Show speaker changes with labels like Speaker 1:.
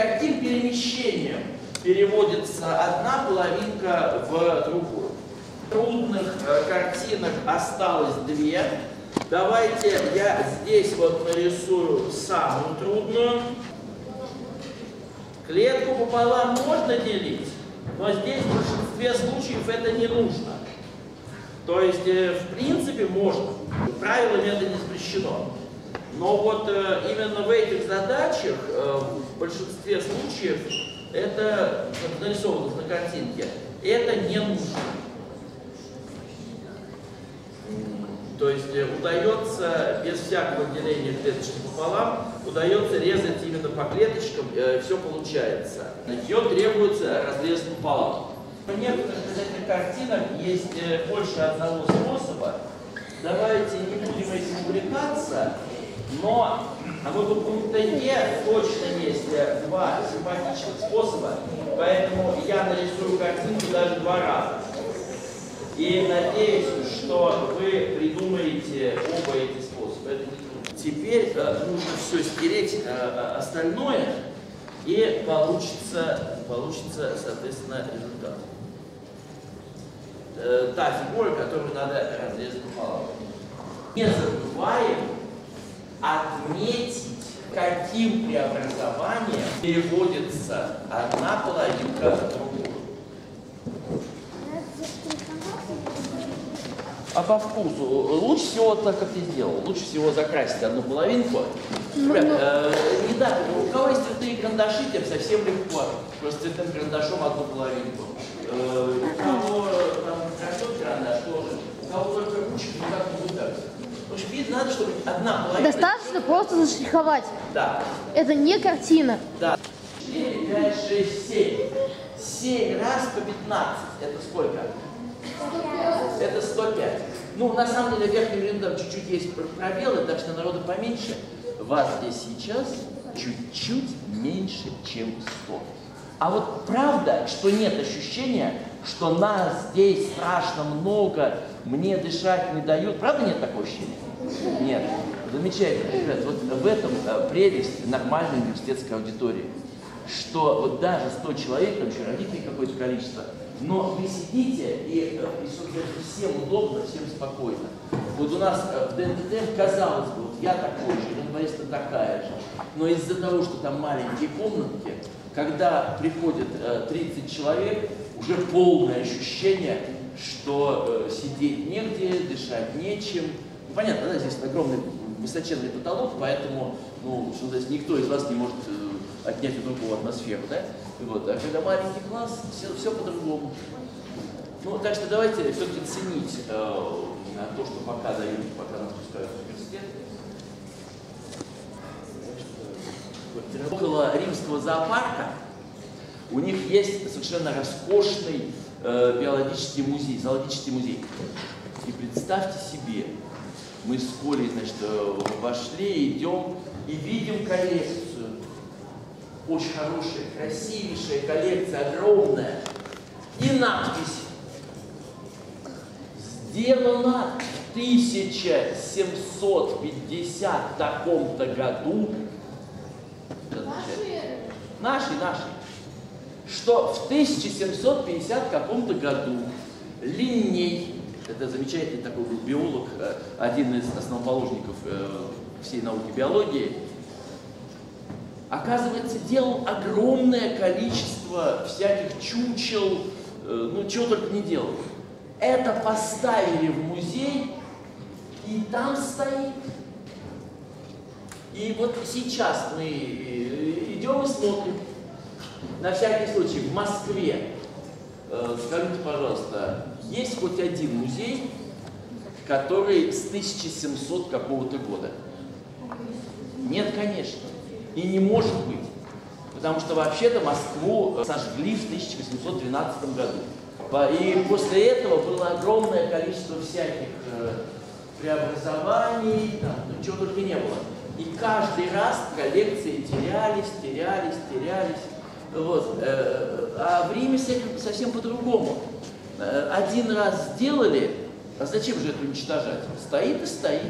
Speaker 1: каким перемещением переводится одна половинка в другую? Трудных э, картинок осталось две. Давайте я здесь вот нарисую самую трудную. Клетку пополам можно делить, но здесь в большинстве случаев это не нужно. То есть, э, в принципе, можно. Правилами это не запрещено. Но вот э, именно в задачах, э, в большинстве случаев, это вот, нарисовано на картинке, это не нужно. То есть э, удается без всякого деления клеточки пополам, удается резать именно по клеточкам, э, все получается. Ее требуется разрезать пополам. В некоторых из этих картинок есть э, больше одного способа. Давайте не будем этим увлекаться, но а вот у пункта Е точно есть э, два симпатичных способа, поэтому я нарисую картинку даже два раза. И надеюсь, что вы придумаете оба эти способа. Теперь э, нужно все стереть э, остальное, и получится, получится, соответственно, результат. Э, та фигура, которую надо разрезать пополам. Не забываем отметить, каким преобразованием переводится одна половинка в другую. А по вкусу лучше всего так, как ты сделал. Лучше всего закрасить одну половинку. Ребят, э, не так, у кого есть цветные карандаши, тем совсем легко. Просто цветным карандашом одну половинку. Э, у кого там растет карандаш тоже, у кого только ручки, никак не так. В общем, видно, надо, чтобы одна половинка...
Speaker 2: Достаточно просто заштриховать.
Speaker 1: Да,
Speaker 2: Это не картина.
Speaker 1: да. 4, 5, 6, 7. 7 раз по 15. Это сколько? Это 105. Ну, на самом деле, верхнем ряду там чуть-чуть есть пробелы, так что народу поменьше. Вас здесь сейчас чуть-чуть меньше, чем 100. А вот правда, что нет ощущения, что нас здесь страшно много, мне дышать не дают. Правда нет такого ощущения? Нет. Замечательно, ребят. Вот в этом э, прелесть нормальной университетской аудитории. Что вот даже 100 человек, там еще родителей какое-то количество, но вы сидите, и, э, и собственно, всем удобно, всем спокойно. Вот у нас э, в ДНТ, казалось бы, вот я такой же, Ирина Борисовна такая же, но из-за того, что там маленькие комнатки, когда приходит э, 30 человек, уже полное ощущение, что э, сидеть негде, дышать нечем. Ну, понятно, да, здесь огромный высоченный потолок, поэтому, ну, что здесь никто из вас не может э, отнять у другого атмосферу, да? Вот. А когда маленький класс, все, все по-другому. Ну, так что давайте все-таки ценить э, то, что пока дают, пока нас пускают в университет. Вот, Римского зоопарка у них есть совершенно роскошный э, биологический музей, зоологический музей. И представьте себе, мы с Колей, значит, э, вошли, идем и видим коллекцию. Очень хорошая, красивейшая коллекция, огромная. И надпись. Сделана в 1750 таком-то году. Наши, наши. Что в 1750 каком-то году Линней, это замечательный такой был биолог, э, один из основоположников э, всей науки биологии, оказывается, делал огромное количество всяких чучел, э, ну, чего только не делал. Это поставили в музей, и там стоит. И вот сейчас мы э, идем и смотрим. На всякий случай, в Москве, э, скажите, пожалуйста, есть хоть один музей, который с 1700 какого-то года? Нет, конечно. И не может быть. Потому что вообще-то Москву сожгли в 1812 году. И после этого было огромное количество всяких э, преобразований, там, ну, чего только не было. И каждый раз коллекции терялись, терялись, терялись. Вот. э, А в Риме совсем по-другому. Э, Один раз сделали, а зачем же это уничтожать? Стоит и стоит.